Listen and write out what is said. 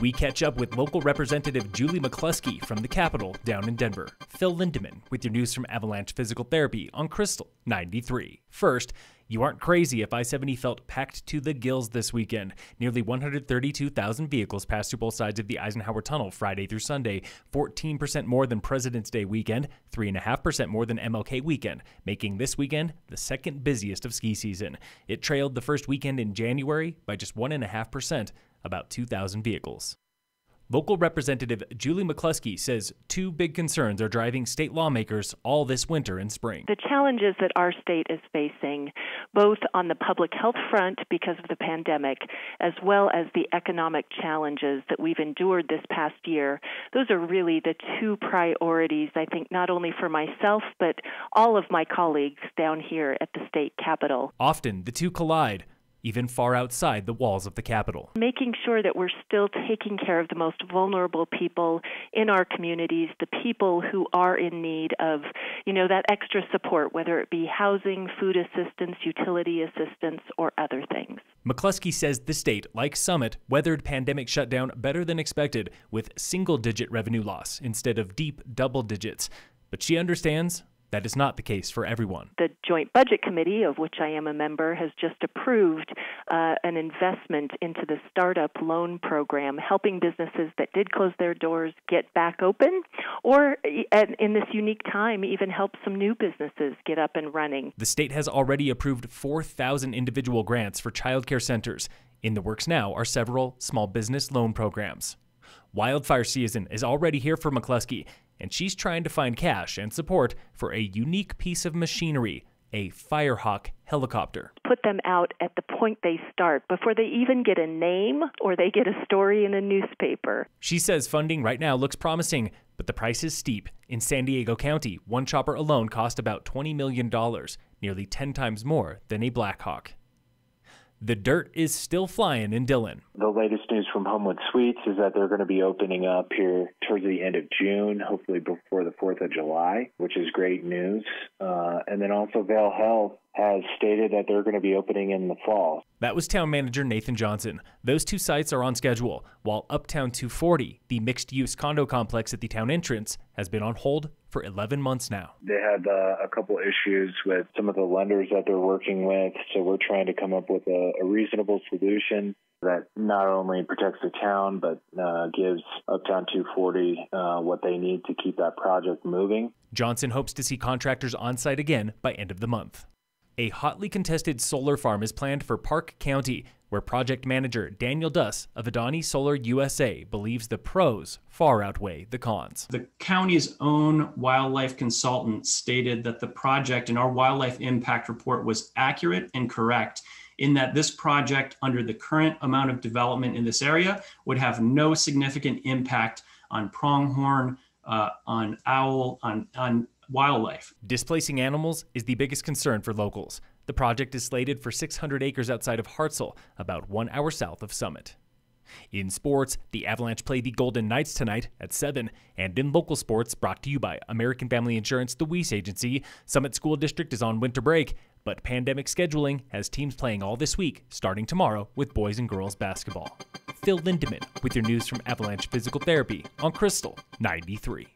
We catch up with local representative Julie McCluskie from the Capitol down in Denver. Phil Lindeman with your news from Avalanche Physical Therapy on Krystal 93. First, you aren't crazy if I 70 felt packed to the gills this weekend. Nearly 132,000 vehicles passed through both sides of the Eisenhower Tunnel Friday through Sunday, 14% more than President's Day weekend, 3.5% more than MLK weekend, making this weekend the second busiest of ski season. It trailed the first weekend in January by just 1.5%, about 2,000 vehicles. Local Representative Julie McCluskie says two big concerns are driving state lawmakers all this winter and spring. The challenges that our state is facing, both on the public health front because of the pandemic, as well as the economic challenges that we've endured this past year, those are really the two priorities, I think, not only for myself, but all of my colleagues down here at the state capitol. Often the two collide even far outside the walls of the Capitol. Making sure that we're still taking care of the most vulnerable people in our communities, the people who are in need of, you know, that extra support, whether it be housing, food assistance, utility assistance, or other things. McCluskie says the state, like Summit, weathered pandemic shutdown better than expected with single digit revenue loss instead of deep double digits. But she understands that is not the case for everyone. The Joint Budget Committee, of which I am a member, has just approved uh, an investment into the Startup Loan Program, helping businesses that did close their doors get back open, or in this unique time, even help some new businesses get up and running. The state has already approved 4,000 individual grants for childcare centers. In the works now are several small business loan programs. Wildfire season is already here for McCluskie, and she's trying to find cash and support for a unique piece of machinery a Firehawk helicopter. Put them out at the point they start before they even get a name or they get a story in a newspaper. She says funding right now looks promising, but the price is steep. In San Diego County, one chopper alone cost about $20 million, nearly 10 times more than a Blackhawk. The dirt is still flying in Dillon. The latest news from Homewood Suites is that they're going to be opening up here towards the end of June, hopefully before the 4th of July, which is great news. Uh, and then also Vail Health has stated that they're going to be opening in the fall. That was town manager Nathan Johnson. Those two sites are on schedule, while Uptown 240, the mixed use condo complex at the town entrance, has been on hold for 11 months now. They had uh, a couple issues with some of the lenders that they're working with, so we're trying to come up with a, a reasonable solution that not only protects the town but uh, gives Uptown 240 uh, what they need to keep that project moving. Johnson hopes to see contractors on site again by end of the month. A hotly contested solar farm is planned for Park County, where project manager Daniel Duss of Adani Solar USA believes the pros far outweigh the cons. The county's own wildlife consultant stated that the project in our wildlife impact report was accurate and correct in that this project, under the current amount of development in this area, would have no significant impact on pronghorn, uh, on owl, on, on wildlife. Displacing animals is the biggest concern for locals. The project is slated for 600 acres outside of Hartsel, about one hour south of Summit. In sports, the Avalanche play the Golden Knights tonight at 7. And in local sports, brought to you by American Family Insurance, the Weiss Agency, Summit School District is on winter break, but pandemic scheduling has teams playing all this week, starting tomorrow with boys and girls basketball. Phil Lindeman with your news from Avalanche Physical Therapy on Krystal 93.